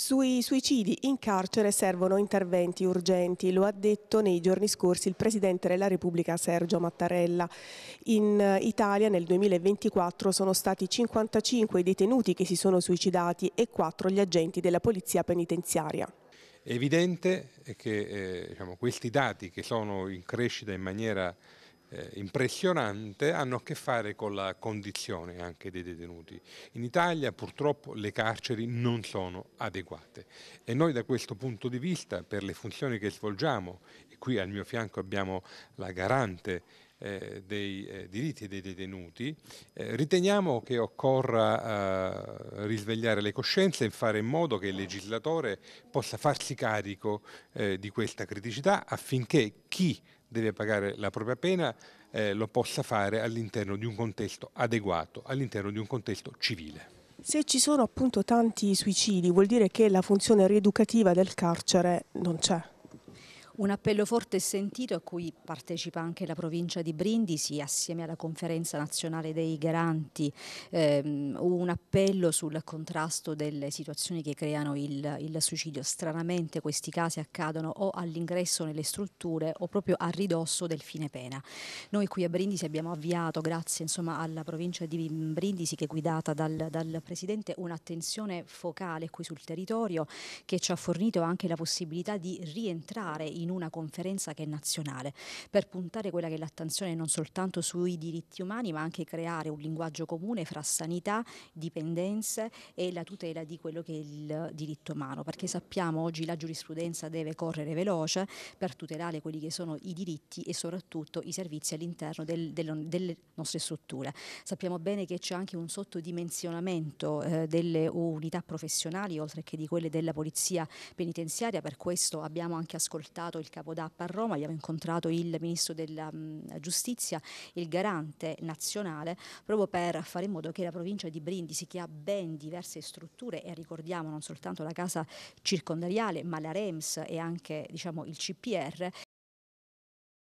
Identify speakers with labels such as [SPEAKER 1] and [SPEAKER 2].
[SPEAKER 1] Sui suicidi in carcere servono interventi urgenti, lo ha detto nei giorni scorsi il Presidente della Repubblica Sergio Mattarella. In Italia nel 2024 sono stati 55 i detenuti che si sono suicidati e 4 gli agenti della Polizia Penitenziaria.
[SPEAKER 2] È evidente che eh, diciamo, questi dati che sono in crescita in maniera eh, impressionante hanno a che fare con la condizione anche dei detenuti. In Italia purtroppo le carceri non sono adeguate e noi da questo punto di vista per le funzioni che svolgiamo, e qui al mio fianco abbiamo la garante eh, dei eh, diritti dei detenuti, eh, riteniamo che occorra eh, risvegliare le coscienze e fare in modo che il legislatore possa farsi carico eh, di questa criticità affinché chi deve pagare la propria pena eh, lo possa fare all'interno di un contesto adeguato, all'interno di un contesto civile.
[SPEAKER 1] Se ci sono appunto tanti suicidi vuol dire che la funzione rieducativa del carcere non c'è?
[SPEAKER 3] Un appello forte e sentito a cui partecipa anche la provincia di Brindisi assieme alla conferenza nazionale dei garanti, ehm, un appello sul contrasto delle situazioni che creano il, il suicidio. Stranamente questi casi accadono o all'ingresso nelle strutture o proprio a ridosso del fine pena. Noi qui a Brindisi abbiamo avviato, grazie insomma, alla provincia di Brindisi che è guidata dal, dal Presidente, un'attenzione focale qui sul territorio che ci ha fornito anche la possibilità di rientrare in in una conferenza che è nazionale per puntare quella che è l'attenzione non soltanto sui diritti umani ma anche creare un linguaggio comune fra sanità, dipendenze e la tutela di quello che è il diritto umano perché sappiamo oggi la giurisprudenza deve correre veloce per tutelare quelli che sono i diritti e soprattutto i servizi all'interno del, del, delle nostre strutture. Sappiamo bene che c'è anche un sottodimensionamento eh, delle unità professionali oltre che di quelle della polizia penitenziaria, per questo abbiamo anche ascoltato incontrato il capo d'Appa a Roma, abbiamo incontrato il ministro della mh, giustizia, il garante nazionale, proprio per fare in modo che la provincia di Brindisi, che ha ben diverse strutture, e ricordiamo non soltanto la casa circondariale, ma la REMS e anche diciamo, il CPR,